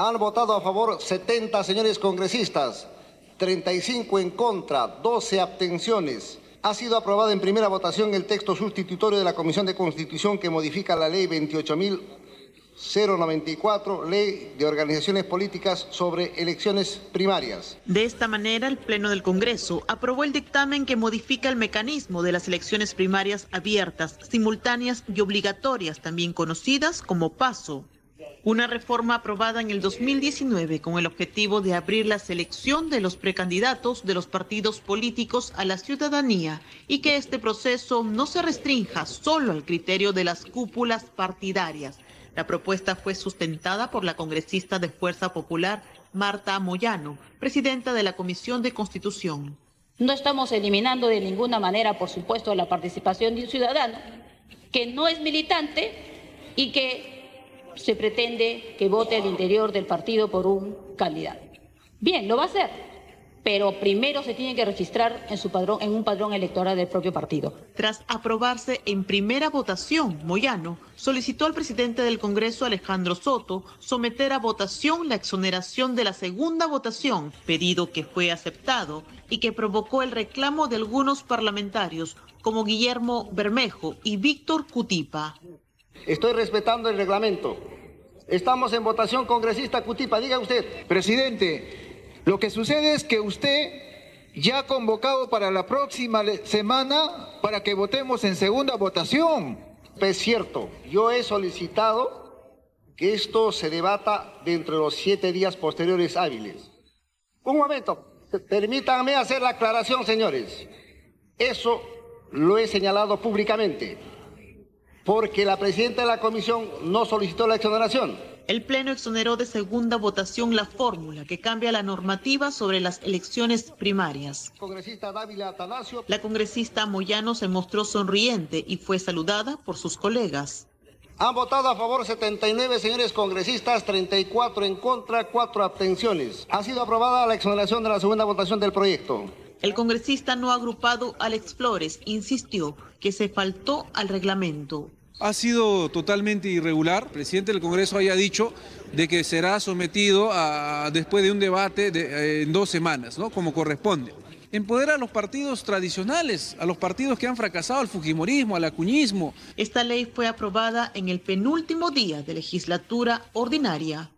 Han votado a favor 70 señores congresistas, 35 en contra, 12 abstenciones. Ha sido aprobado en primera votación el texto sustitutorio de la Comisión de Constitución que modifica la Ley 28.094, Ley de Organizaciones Políticas sobre Elecciones Primarias. De esta manera, el Pleno del Congreso aprobó el dictamen que modifica el mecanismo de las elecciones primarias abiertas, simultáneas y obligatorias, también conocidas como PASO. Una reforma aprobada en el 2019 con el objetivo de abrir la selección de los precandidatos de los partidos políticos a la ciudadanía y que este proceso no se restrinja solo al criterio de las cúpulas partidarias. La propuesta fue sustentada por la congresista de Fuerza Popular, Marta Moyano, presidenta de la Comisión de Constitución. No estamos eliminando de ninguna manera, por supuesto, la participación de un ciudadano que no es militante y que se pretende que vote al interior del partido por un candidato. Bien, lo va a hacer, pero primero se tiene que registrar en, su padrón, en un padrón electoral del propio partido. Tras aprobarse en primera votación, Moyano solicitó al presidente del Congreso, Alejandro Soto, someter a votación la exoneración de la segunda votación, pedido que fue aceptado y que provocó el reclamo de algunos parlamentarios como Guillermo Bermejo y Víctor Cutipa. Estoy respetando el reglamento. Estamos en votación congresista Cutipa, diga usted. Presidente, lo que sucede es que usted ya ha convocado para la próxima semana para que votemos en segunda votación. Es cierto, yo he solicitado que esto se debata dentro de los siete días posteriores hábiles. Un momento, permítanme hacer la aclaración, señores. Eso lo he señalado públicamente porque la presidenta de la comisión no solicitó la exoneración. El Pleno exoneró de segunda votación la fórmula que cambia la normativa sobre las elecciones primarias. La congresista Moyano se mostró sonriente y fue saludada por sus colegas. Han votado a favor 79 señores congresistas, 34 en contra, 4 abstenciones. Ha sido aprobada la exoneración de la segunda votación del proyecto. El congresista no agrupado Alex Flores insistió que se faltó al reglamento ha sido totalmente irregular. El presidente del Congreso haya dicho de que será sometido a, después de un debate eh, en dos semanas, ¿no? como corresponde. Empoderar a los partidos tradicionales, a los partidos que han fracasado, al fujimorismo, al acuñismo. Esta ley fue aprobada en el penúltimo día de legislatura ordinaria